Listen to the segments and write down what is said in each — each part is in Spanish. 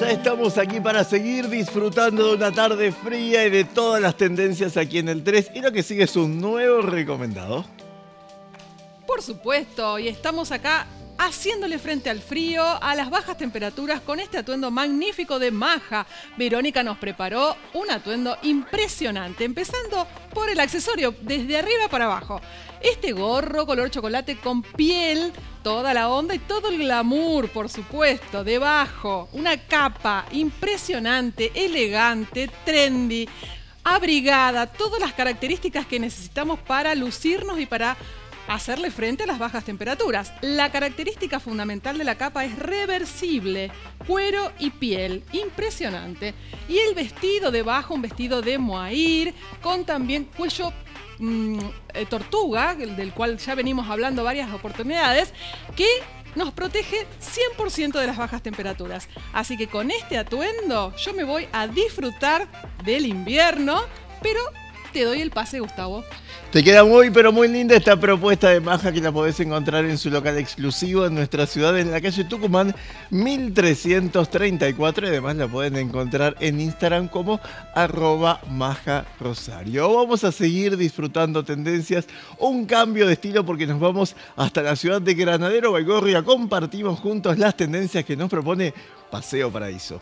Ya estamos aquí para seguir disfrutando de una tarde fría y de todas las tendencias aquí en el 3 y lo que sigue es un nuevo recomendado. Por supuesto, y estamos acá haciéndole frente al frío, a las bajas temperaturas con este atuendo magnífico de Maja. Verónica nos preparó un atuendo impresionante, empezando por el accesorio desde arriba para abajo. Este gorro color chocolate con piel, toda la onda y todo el glamour, por supuesto, debajo. Una capa impresionante, elegante, trendy, abrigada, todas las características que necesitamos para lucirnos y para hacerle frente a las bajas temperaturas. La característica fundamental de la capa es reversible, cuero y piel, impresionante. Y el vestido debajo, un vestido de mohair, con también cuello mm, eh, tortuga, del cual ya venimos hablando varias oportunidades, que nos protege 100% de las bajas temperaturas. Así que con este atuendo yo me voy a disfrutar del invierno, pero te doy el pase, Gustavo. Te queda muy, pero muy linda esta propuesta de Maja que la podés encontrar en su local exclusivo en nuestra ciudad, en la calle Tucumán 1334. Y además la pueden encontrar en Instagram como arroba Maja Rosario. Vamos a seguir disfrutando tendencias, un cambio de estilo porque nos vamos hasta la ciudad de Granadero, Baigorria. Compartimos juntos las tendencias que nos propone Paseo Paraíso.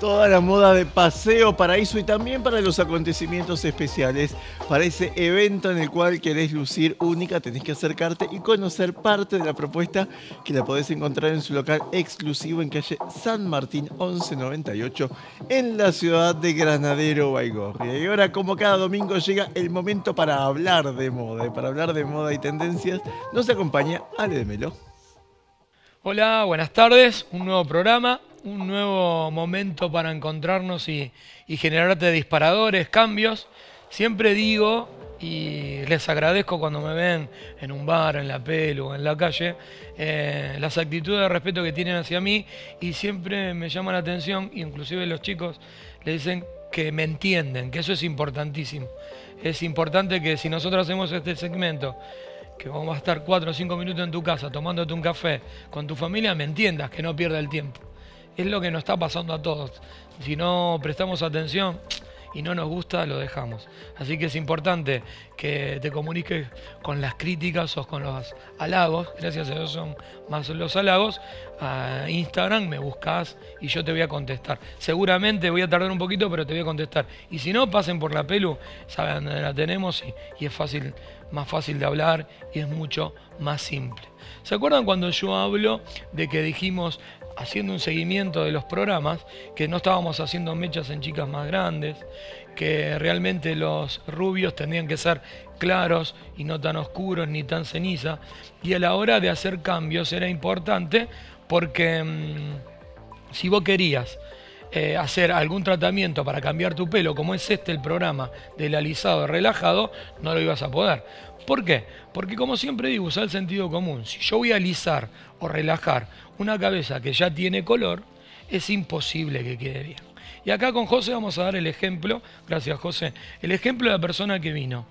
Toda la moda de paseo paraíso y también para los acontecimientos especiales. Para ese evento en el cual querés lucir única, tenés que acercarte y conocer parte de la propuesta que la podés encontrar en su local exclusivo en calle San Martín 1198 en la ciudad de Granadero, Baigorria. Y ahora, como cada domingo, llega el momento para hablar de moda. Y para hablar de moda y tendencias, nos acompaña Ale de Melo. Hola, buenas tardes. Un nuevo programa un nuevo momento para encontrarnos y, generarte disparadores, cambios. Siempre digo, y les agradezco cuando me ven en un bar, en la pelo o en la calle, eh, las actitudes de respeto que tienen hacia mí y siempre me llama la atención, inclusive los chicos le dicen que me entienden, que eso es importantísimo. Es importante que si nosotros hacemos este segmento, que vamos a estar cuatro o cinco minutos en tu casa tomándote un café con tu familia, me entiendas, que no pierda el tiempo es lo que nos está pasando a todos. Si no prestamos atención y no nos gusta, lo dejamos. Así que es importante que te comuniques con las críticas o con los halagos. Gracias a Dios son más los halagos. A Instagram me buscas y yo te voy a contestar. Seguramente voy a tardar un poquito, pero te voy a contestar. Y si no, pasen por la pelu, saben dónde la tenemos y, y es fácil, más fácil de hablar y es mucho más simple. ¿Se acuerdan cuando yo hablo de que dijimos, haciendo un seguimiento de los programas, que no estábamos haciendo mechas en chicas más grandes, que realmente los rubios tenían que ser claros y no tan oscuros ni tan ceniza, y a la hora de hacer cambios era importante porque mm, si vos querías eh, hacer algún tratamiento para cambiar tu pelo, como es este el programa del alisado relajado, no lo ibas a poder. ¿Por qué? Porque como siempre digo, usa el sentido común. Si yo voy a alisar o relajar una cabeza que ya tiene color, es imposible que quede bien. Y acá con José vamos a dar el ejemplo, gracias José, el ejemplo de la persona que vino.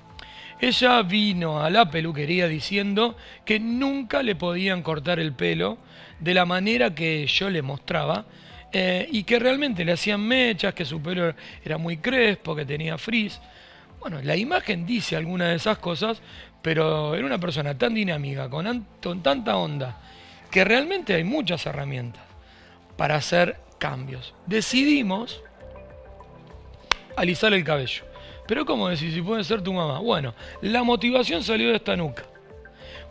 Ella vino a la peluquería diciendo que nunca le podían cortar el pelo de la manera que yo le mostraba eh, y que realmente le hacían mechas, que su pelo era muy crespo, que tenía frizz. Bueno, la imagen dice alguna de esas cosas, pero era una persona tan dinámica, con, con tanta onda, que realmente hay muchas herramientas para hacer cambios. Decidimos alisar el cabello. Pero ¿cómo decir si puede ser tu mamá? Bueno, la motivación salió de esta nuca.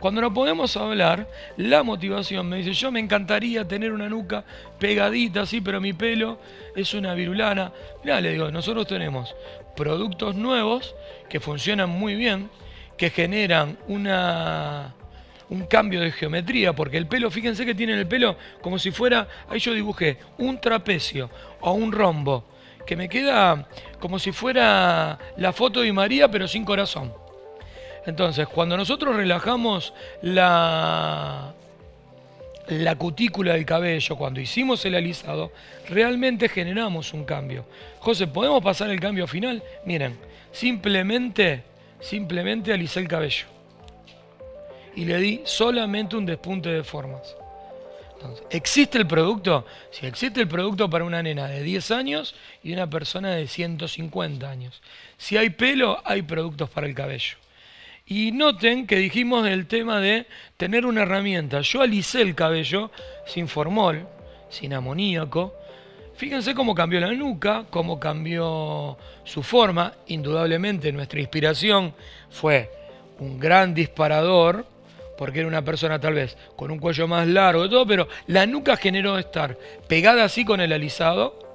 Cuando no podemos hablar, la motivación me dice, yo me encantaría tener una nuca pegadita así, pero mi pelo es una virulana. Mira, le digo, nosotros tenemos productos nuevos que funcionan muy bien, que generan una, un cambio de geometría, porque el pelo, fíjense que tiene el pelo como si fuera, ahí yo dibujé un trapecio o un rombo, que me queda como si fuera la foto de María, pero sin corazón. Entonces, cuando nosotros relajamos la, la cutícula del cabello, cuando hicimos el alisado, realmente generamos un cambio. José, ¿podemos pasar el cambio final? Miren, simplemente, simplemente alisé el cabello. Y le di solamente un despunte de formas. ¿Existe el producto? Si existe el producto para una nena de 10 años y una persona de 150 años. Si hay pelo, hay productos para el cabello. Y noten que dijimos el tema de tener una herramienta. Yo alicé el cabello sin formol, sin amoníaco. Fíjense cómo cambió la nuca, cómo cambió su forma. Indudablemente nuestra inspiración fue un gran disparador, porque era una persona tal vez con un cuello más largo y todo, pero la nuca generó estar pegada así con el alisado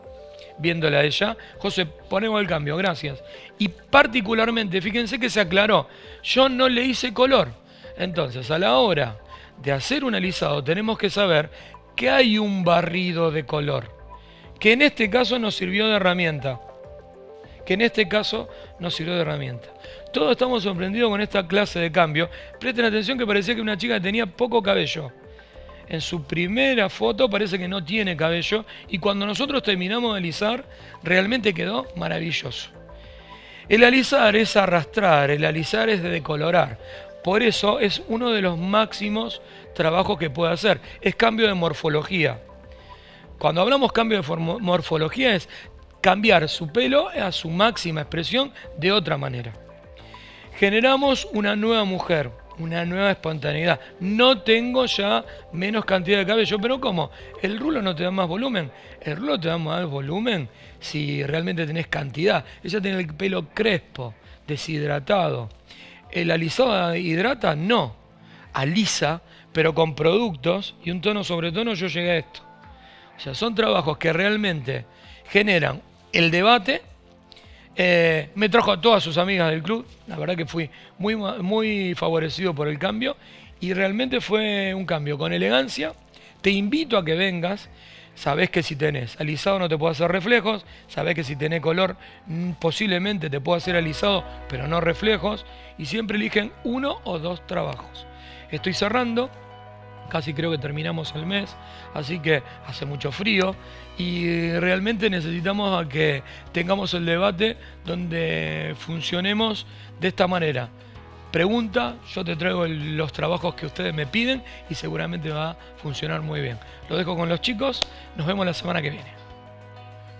viéndola a ella. José, ponemos el cambio, gracias. Y particularmente, fíjense que se aclaró, yo no le hice color. Entonces, a la hora de hacer un alisado, tenemos que saber que hay un barrido de color, que en este caso nos sirvió de herramienta. Que en este caso nos sirvió de herramienta. Todos estamos sorprendidos con esta clase de cambio. Presten atención que parecía que una chica tenía poco cabello en su primera foto parece que no tiene cabello y cuando nosotros terminamos de alisar realmente quedó maravilloso. El alisar es arrastrar, el alisar es de decolorar. Por eso es uno de los máximos trabajos que puede hacer. Es cambio de morfología. Cuando hablamos cambio de morfología es cambiar su pelo a su máxima expresión de otra manera. Generamos una nueva mujer una nueva espontaneidad. No tengo ya menos cantidad de cabello, pero ¿cómo? El rulo no te da más volumen. El rulo te da más volumen si realmente tenés cantidad. Ella tiene el pelo crespo, deshidratado. ¿El alisado hidrata? No. Alisa, pero con productos y un tono sobre tono yo llegué a esto. O sea, son trabajos que realmente generan el debate eh, me trajo a todas sus amigas del club. La verdad que fui muy, muy favorecido por el cambio. Y realmente fue un cambio con elegancia. Te invito a que vengas. Sabés que si tenés alisado no te puedo hacer reflejos. Sabés que si tenés color mm, posiblemente te puedo hacer alisado, pero no reflejos. Y siempre eligen uno o dos trabajos. Estoy cerrando casi creo que terminamos el mes, así que hace mucho frío y realmente necesitamos a que tengamos el debate donde funcionemos de esta manera. Pregunta, yo te traigo los trabajos que ustedes me piden y seguramente va a funcionar muy bien. Lo dejo con los chicos, nos vemos la semana que viene.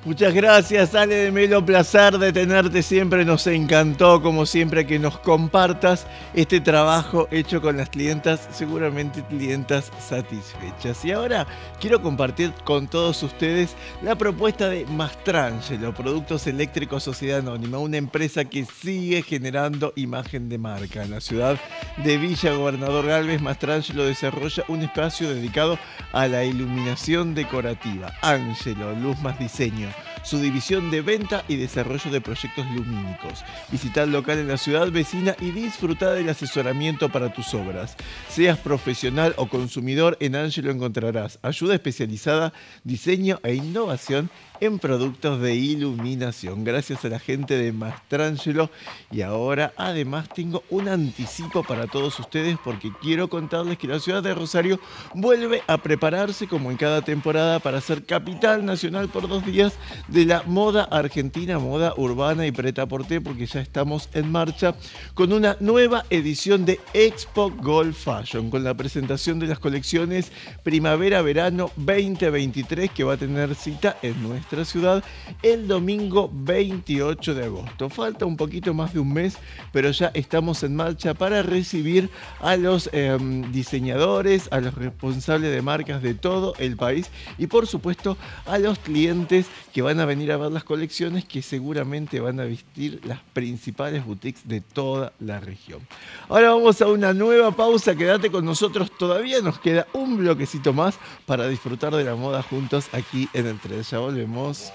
Muchas gracias, Ale de Melo. Placer de tenerte siempre. Nos encantó, como siempre, que nos compartas este trabajo hecho con las clientas, seguramente clientas satisfechas. Y ahora quiero compartir con todos ustedes la propuesta de Mastrangelo, Productos Eléctricos Sociedad Anónima, una empresa que sigue generando imagen de marca. En la ciudad de Villa Gobernador Galvez, Mastrangelo desarrolla un espacio dedicado a la iluminación decorativa. Ángelo, Luz Más Diseño su división de venta y desarrollo de proyectos lumínicos. Visita el local en la ciudad vecina y disfruta del asesoramiento para tus obras. Seas profesional o consumidor, en Angelo encontrarás ayuda especializada, diseño e innovación en productos de iluminación. Gracias a la gente de Mastrangelo. Y ahora además tengo un anticipo para todos ustedes porque quiero contarles que la ciudad de Rosario vuelve a prepararse como en cada temporada para ser capital nacional por dos días de la moda argentina, moda urbana y preta porté porque ya estamos en marcha con una nueva edición de Expo Gold Fashion con la presentación de las colecciones Primavera-Verano 2023 que va a tener cita en nuestra ciudad el domingo 28 de agosto. Falta un poquito más de un mes, pero ya estamos en marcha para recibir a los em, diseñadores, a los responsables de marcas de todo el país y por supuesto a los clientes que van a venir a ver las colecciones que seguramente van a vestir las principales boutiques de toda la región. Ahora vamos a una nueva pausa, quédate con nosotros, todavía nos queda un bloquecito más para disfrutar de la moda juntos aquí en el tren. Ya volvemos. med oss.